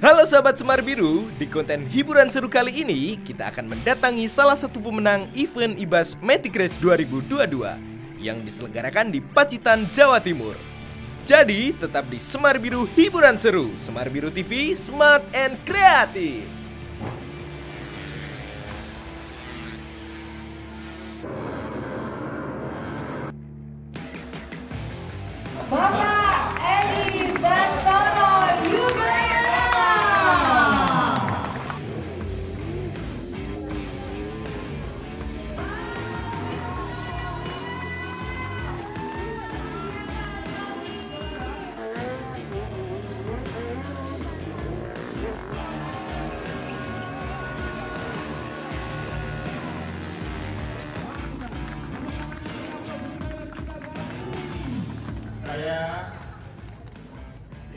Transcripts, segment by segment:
Halo sahabat Semar Biru, di konten hiburan seru kali ini kita akan mendatangi salah satu pemenang event IBAS Matic Race 2022 yang diselenggarakan di Pacitan, Jawa Timur. Jadi tetap di Semar Biru Hiburan Seru, Semar Biru TV, Smart and Kreatif. Bapak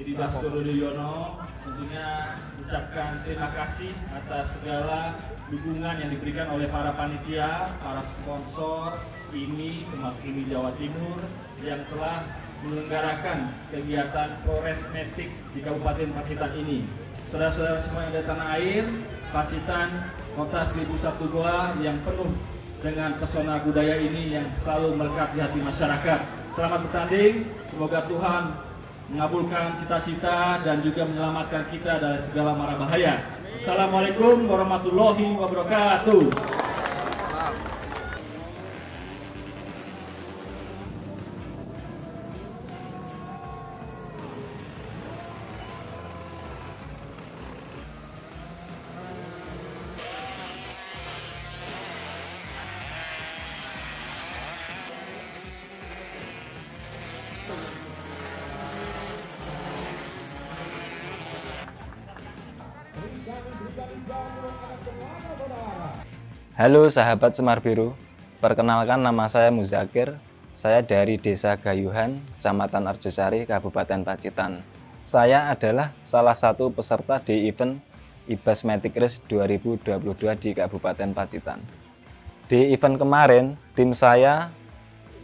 Edi Baskoro Yono tentunya ucapkan terima kasih atas segala dukungan yang diberikan oleh para panitia, para sponsor ini termasuk ini Jawa Timur yang telah menyelenggarakan kegiatan Polres Metik di Kabupaten Pacitan ini. Saudara-saudara semua yang dari tanah air, Pacitan, kota 1002 yang penuh dengan pesona budaya ini yang selalu melekat di hati masyarakat. Selamat bertanding, semoga Tuhan mengabulkan cita-cita dan juga menyelamatkan kita dari segala mara bahaya. Assalamualaikum warahmatullahi wabarakatuh. Halo sahabat Semar Biru, perkenalkan nama saya Muzakir. Saya dari Desa Gayuhan, Kecamatan Arjosari, Kabupaten Pacitan. Saya adalah salah satu peserta di event IBAS Matic Race 2022 di Kabupaten Pacitan. Di event kemarin, tim saya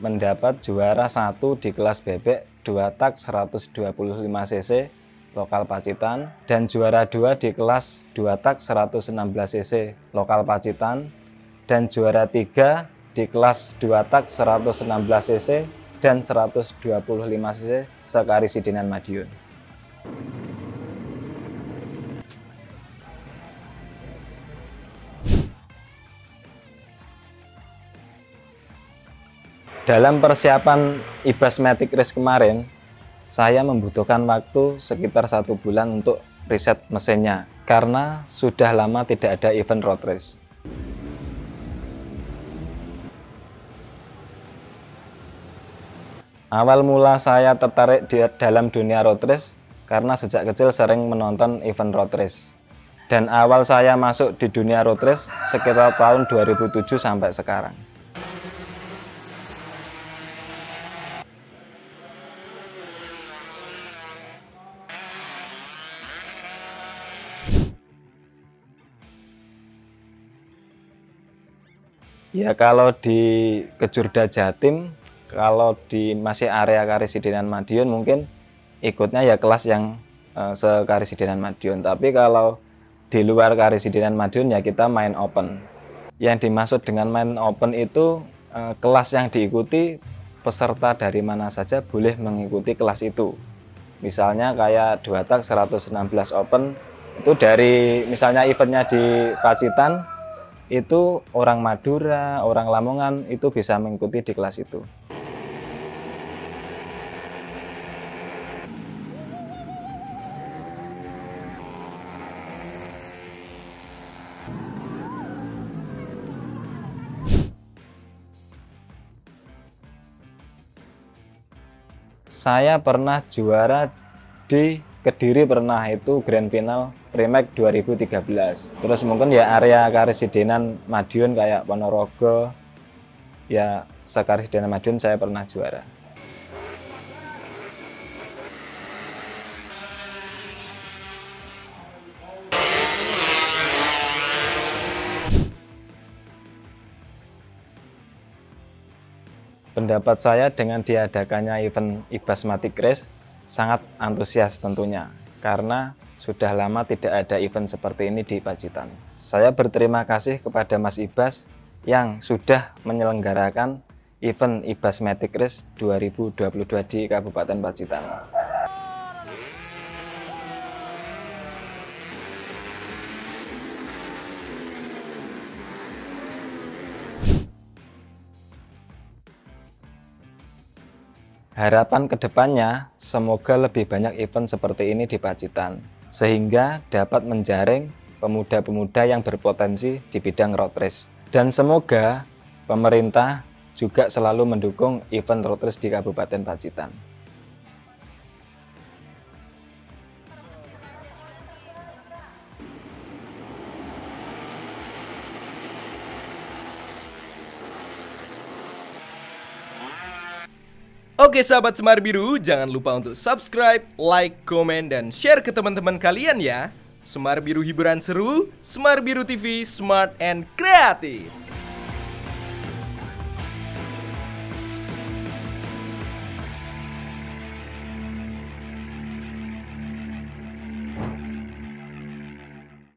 mendapat juara satu di kelas bebek 2 tak 125 cc lokal Pacitan dan juara dua di kelas 2 tak 116 cc lokal Pacitan dan juara tiga di kelas 2 tak 116 cc dan 125 cc Sekarisidenan Madiun. Dalam persiapan IBAS Matic Race kemarin, saya membutuhkan waktu sekitar satu bulan untuk riset mesinnya karena sudah lama tidak ada event road race. Awal mula saya tertarik di dalam dunia road race karena sejak kecil sering menonton event road race. Dan awal saya masuk di dunia road race sekitar tahun 2007 sampai sekarang. Ya kalau di Kejurda Jatim, kalau di masih area Karisidenan Madiun mungkin ikutnya ya kelas yang uh, sekarisidenan Madiun. Tapi kalau di luar Karisidenan Madiun ya kita main open. Yang dimaksud dengan main open itu uh, kelas yang diikuti peserta dari mana saja boleh mengikuti kelas itu. Misalnya kayak dua tak 116 open itu dari misalnya eventnya di Pacitan itu orang Madura, orang Lamongan itu bisa mengikuti di kelas itu. Saya pernah juara di Kediri pernah itu Grand Final Premac 2013. Terus mungkin ya area Karisidenan Madiun kayak Ponorogo, ya sekarisidenan Madiun saya pernah juara. Pendapat saya dengan diadakannya event Ibas Matic Race sangat antusias tentunya karena sudah lama tidak ada event seperti ini di Pacitan. Saya berterima kasih kepada Mas Ibas yang sudah menyelenggarakan event Ibas Matic Race 2022 di Kabupaten Pacitan. Harapan ke depannya, semoga lebih banyak event seperti ini di Pacitan, sehingga dapat menjaring pemuda-pemuda yang berpotensi di bidang road race. Dan semoga pemerintah juga selalu mendukung event road race di Kabupaten Pacitan. Oke sahabat Semar Biru, jangan lupa untuk subscribe, like, komen, dan share ke teman-teman kalian ya. Semar Biru hiburan seru, Semar Biru TV, smart and kreatif.